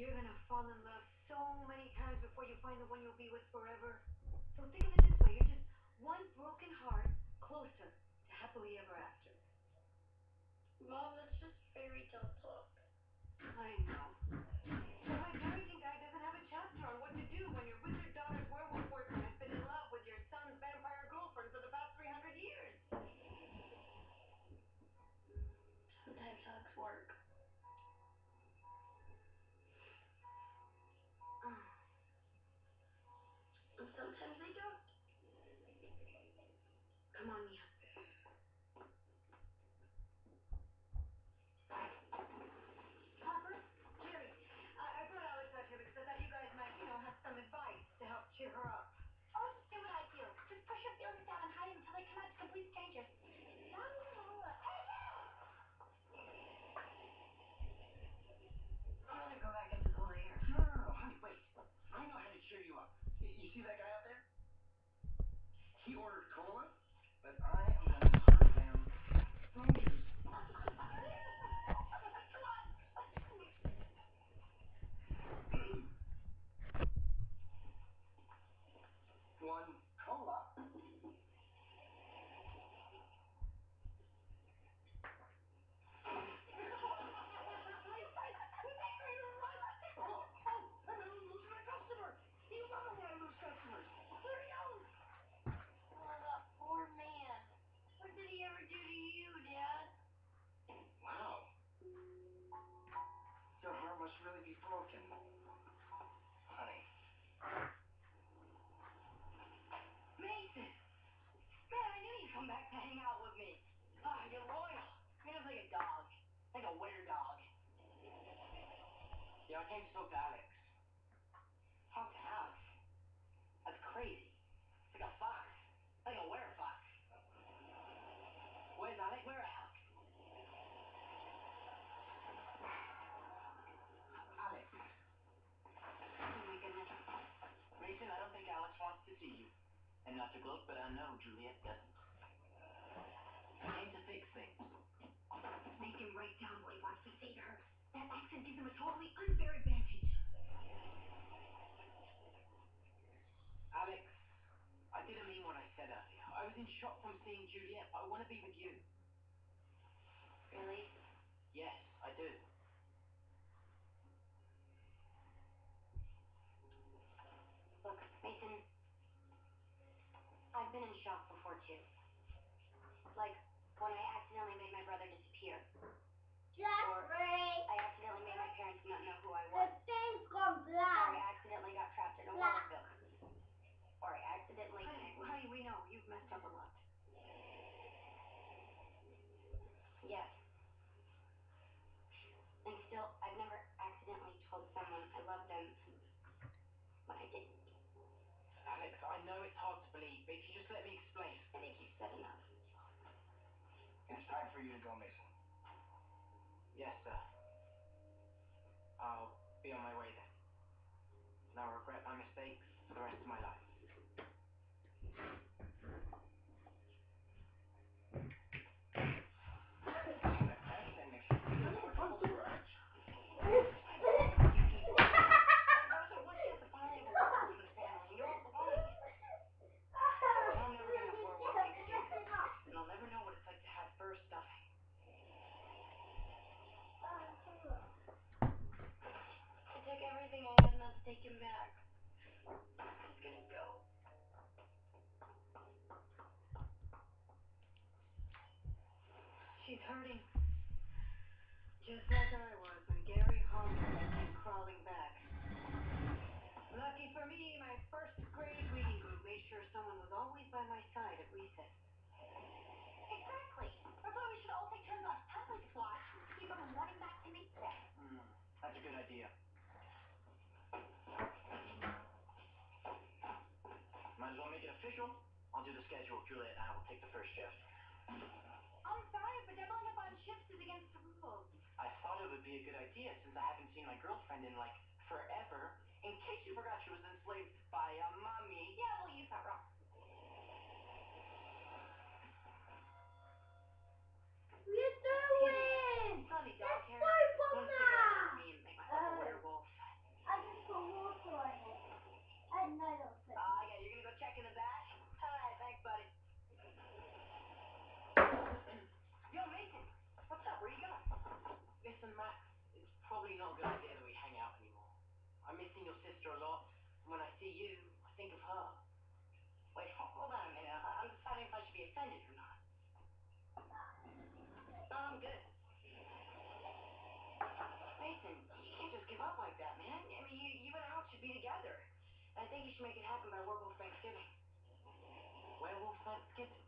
You're gonna fall in love so many times before you find the one you'll be with forever. So think of it this way: you're just one broken heart closer to happily ever after. Mom, that's just fairy tale talk. I know. Come on, Mia. Harper, Jerry, I, I brought Alex out here because I thought you guys might, you know, have some advice to help cheer her up. Just do what I do. Just push your feelings down and hide until they come out to complete strangers. I'm gonna go back into the lair. No, no, no, no, honey, wait. I know how to cheer you up. You see that guy out there? He ordered hang out with me. Ah, you're loyal. You're just like a dog. Like a weird dog. Yeah, I came to talk to Alex. Talk to Alex. That's crazy. It's like a fox. Like a werefox. Where's Alex? Where Alex? Alex. Oh my goodness. Mason, I don't think Alex wants to see you. And not to gloat, but I know Juliet doesn't. I came to fix things. Make him write down what he wants to say to her. That accent him a totally unfair advantage. Alex, I didn't mean what I said earlier. I was in shock from seeing Juliet, but I want to be with you. Really? Yes, I do. Look, Mason, I've been in shock before too. Like when I accidentally made my brother disappear. Jeffrey, I accidentally made my parents not know who I the was. thing's gone Or black. I accidentally got trapped in a Black. water bill. Or I accidentally. Honey, honey, we know you've messed up a lot. Yes. And still, I've never accidentally told someone I love them when I didn't. Alex, I know it's hard to believe, but if you just let me explain. I think you've said enough. It's time for you to go, Mason. Yes, sir. I'll be on my way then. And I'll regret my mistakes for the rest of my life. I'm never gonna have werewolf things again. And I'll never know what it's like to have fur stuffing. I took everything I had not to take him back. He's gonna go. She's hurting. Just like I was when Gary Holmes came crawling back. Lucky for me, my first grade reading group made sure someone was always by my side at recess. Exactly. That's why we should all take turns on Alex watch. Keep him warning back to me. Hmm, that's a good idea. Might as well make it official. I'll do the schedule. Juliet and I will take the first shift. Oh, I'm sorry, but doubling up on shifts is against the rules. I thought it would be a good idea since I haven't seen my girlfriend in like forever. In case you forgot she was enslaved by a mummy. Yeah, we'll use that wrong. Sonny dog hair. Want to stick around with me and make myself a werewolf? Listen, Max, it's probably not a good idea that we hang out anymore. I'm missing your sister a lot. and When I see you, I think of her. Wait, hold on a minute. I'm deciding if I should be offended or not. No, I'm good. Mason, you can't just give up like that, man. I mean, you, you and Alex should be together. And I think you should make it happen by Werewolf Thanksgiving. Werewolf Thanksgiving.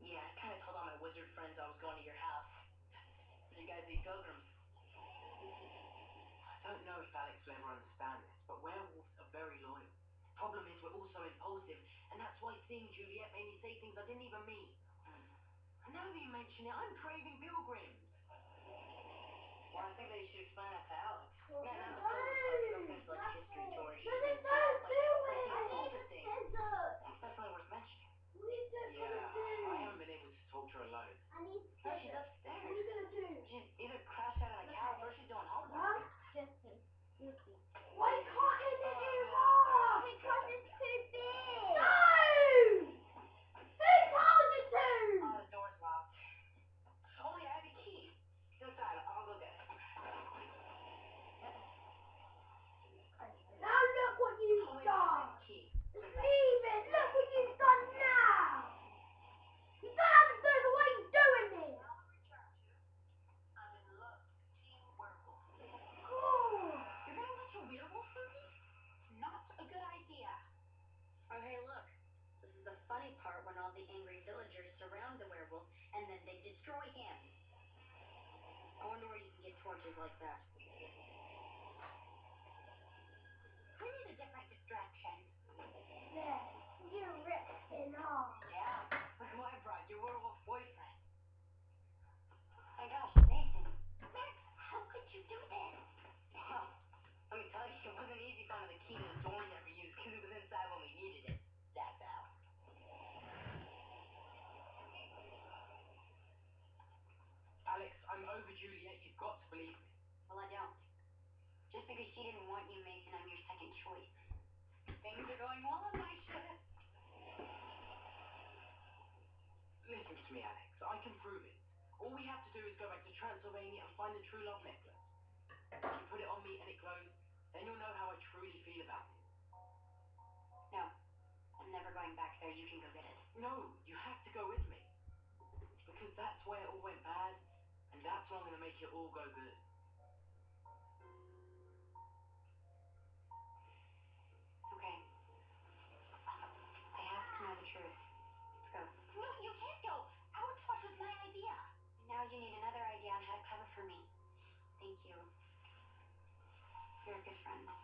Yeah, I kind of told all my wizard friends I was going to your house. You guys eat pilgrims. I don't know if Alex will ever understand this, but werewolves are very loyal. Problem is, we're also impulsive, and that's why seeing Juliet made me say things I didn't even mean. And now that you mention it, I'm craving pilgrims. Well, I think that you should explain that to Alex. Man, I'm the pilgrim part. You don't get like history tours. You Let should it like, do it! like the I impulsive need thing. scissors! That's definitely worth mentioning. What are you Yeah, gonna I do? haven't been able to talk to her alone. I need No, she's scissors. What upstairs. are you gonna do? She's either crashed out on the couch or she's doing homework. Mom? Justin. Why are you talking to me, Mom? Because it's too big. No! Who told you to? Oh, the door's locked. Oh, yeah, I have a key. It's inside. I'll go get it. Now look what you've Oh, wait, done. the key. Leave it. Look what you've done now. You don't have to do the way you're doing this. I'm in love. Team werewolf. Cool. You're gonna let your werewolf for me? Not a good idea. Oh, hey, look. This is the funny part when all the angry villagers surround the werewolf and then they destroy him. I wonder where you can get torches like that. We need a different distraction. There. You're resting off. Yeah. Look who I brought, your werewolf boyfriend. My gosh, Nathan. Max, how could you do this? Well, let me tell you, it wasn't easy finding the key to the door we never used because it was inside when we needed it. That's how. Alex, I'm over Juliet. You've got to believe me. Well, I don't. Just because she didn't want you, Mason, I'm your second choice. Things are going well on my shift. Listen to me, Alex. I can prove it. All we have to do is go back to Transylvania and find the true love necklace. You put it on me and it glows, then you'll know how I truly feel about it. No, I'm never going back there. You can go get it. No, you have to go with me. Because that's where it all went bad, and that's where I'm going to make it all go good. You're a good friend.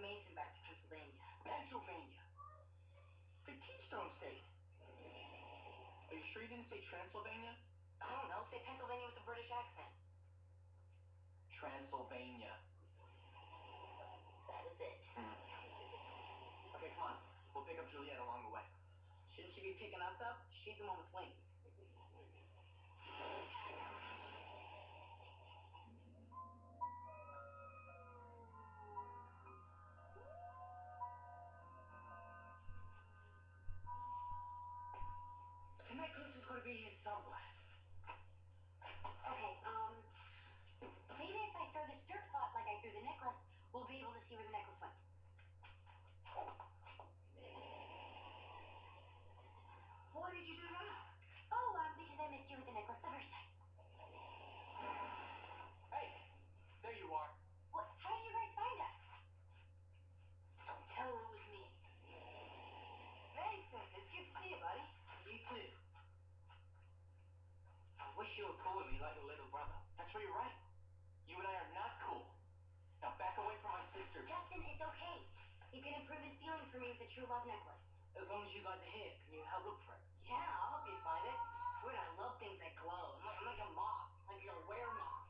Mason back to Pennsylvania. Pennsylvania. The Keystone State. Are you sure you didn't say Transylvania? I don't know, say Pennsylvania with a British accent. Transylvania. That is it. Hmm. Okay, come on. We'll pick up Juliet along the way. Shouldn't she be picking us up? She's the one with wings. Necklace is going be somewhere. Okay, um, maybe if I throw this dirt pot like I threw the necklace, we'll be able to see where the necklace went. Why did you do that? Oh, um, because I missed you with the necklace the first time. Hey, there you are. What? How did you guys find us? Don't tell her it was me. Nathan! you were cool with me like a little brother. That's where you're right. You and I are not cool. Now back away from my sister. Justin, it's okay. You can improve his feelings for me with the true love necklace. As long as you guys are here, can you help look for it? Yeah, I'll help you find it. Swear, I love things that glow. I'm like, I'm like a moth, like a weremoth.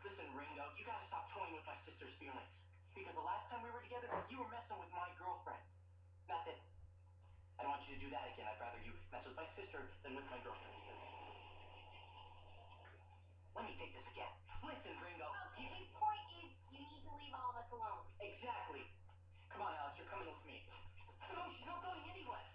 Listen, Ringo, you gotta stop toying with my sister's feelings. Because the last time we were together, you were messing with my girlfriend. Not that I don't want you to do that again. I'd rather you mess with my sister than with my girlfriend. Let me take this again. Listen, Ringo. Okay, his point is you need to leave all of us alone. Exactly. Come on, Alex, you're coming with me. No, she's not going anywhere.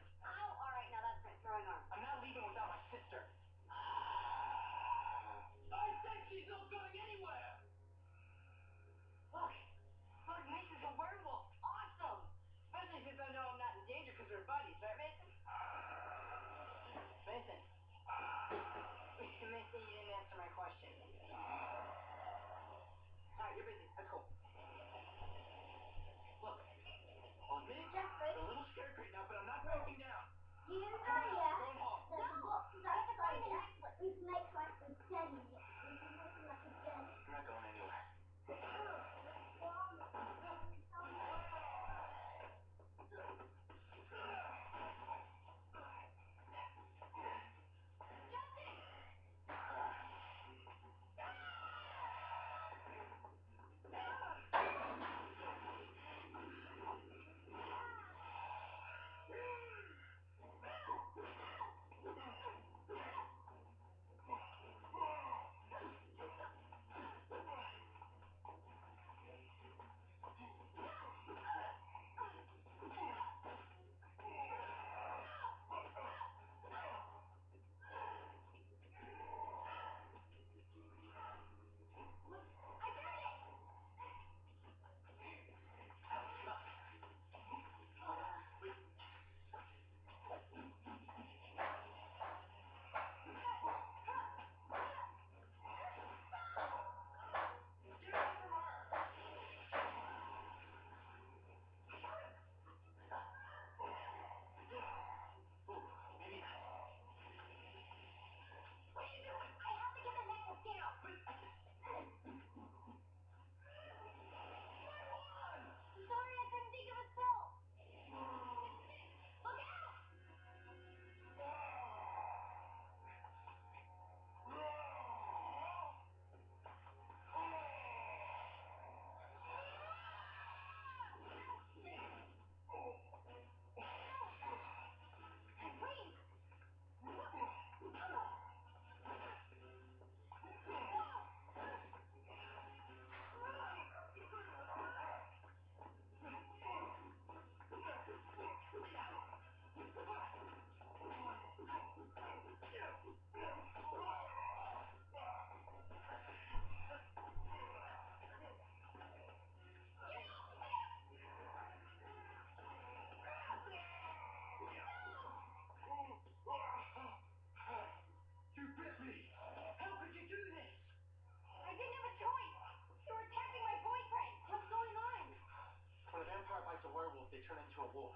Turn into a wolf.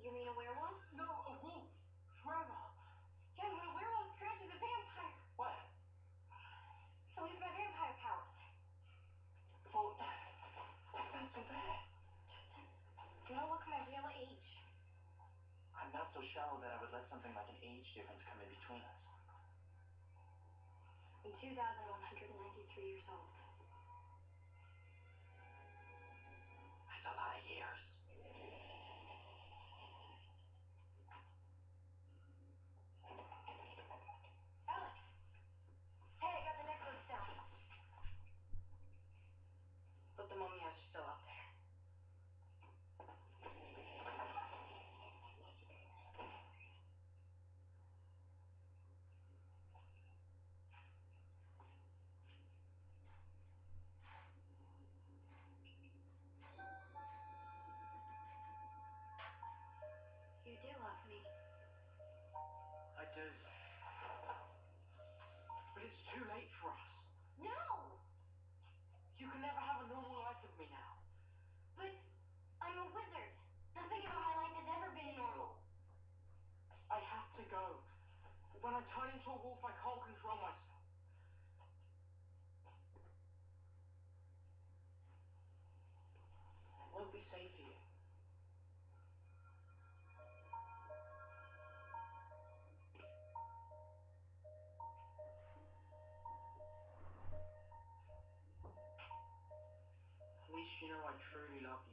You mean a werewolf? No, a wolf. Werewolf. Yeah, when a werewolf scratches a vampire, What? I lose my vampire powers. Well, that's not so bad. You know, look my real age. I'm not so shallow that I would let something like an age difference come in between us. I'm 2,193 years old. truly love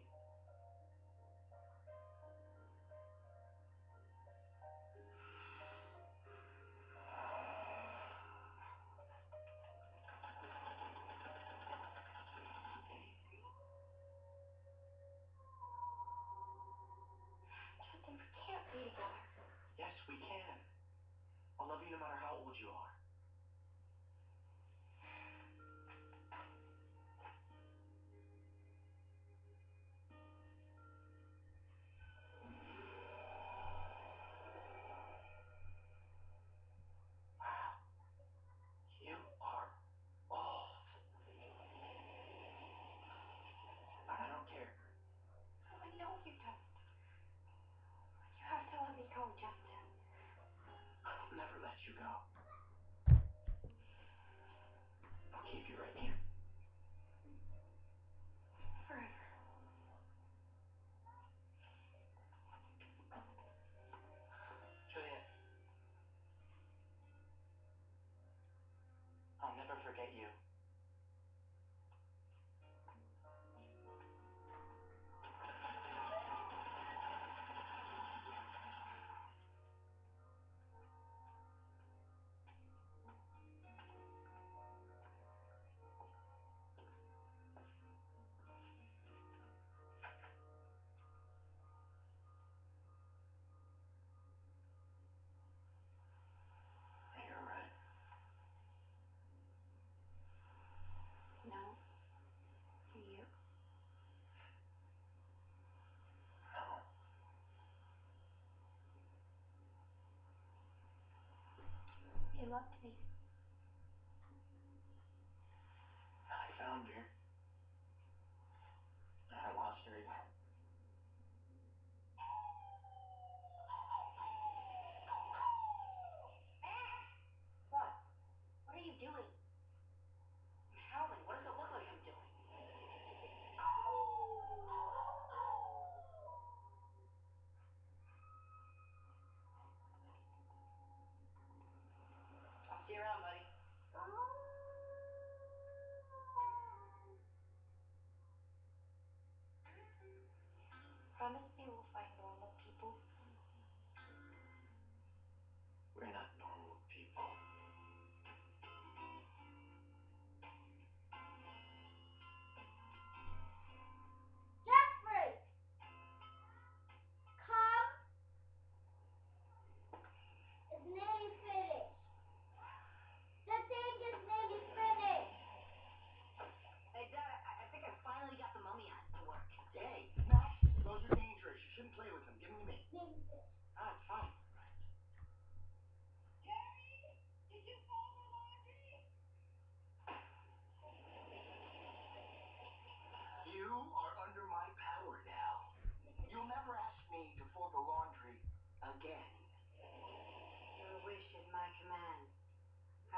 locked me.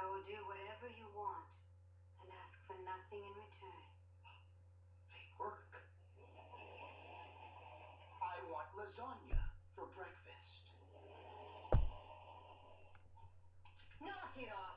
will do whatever you want and ask for nothing in return. They work. I want lasagna for breakfast. Knock it off!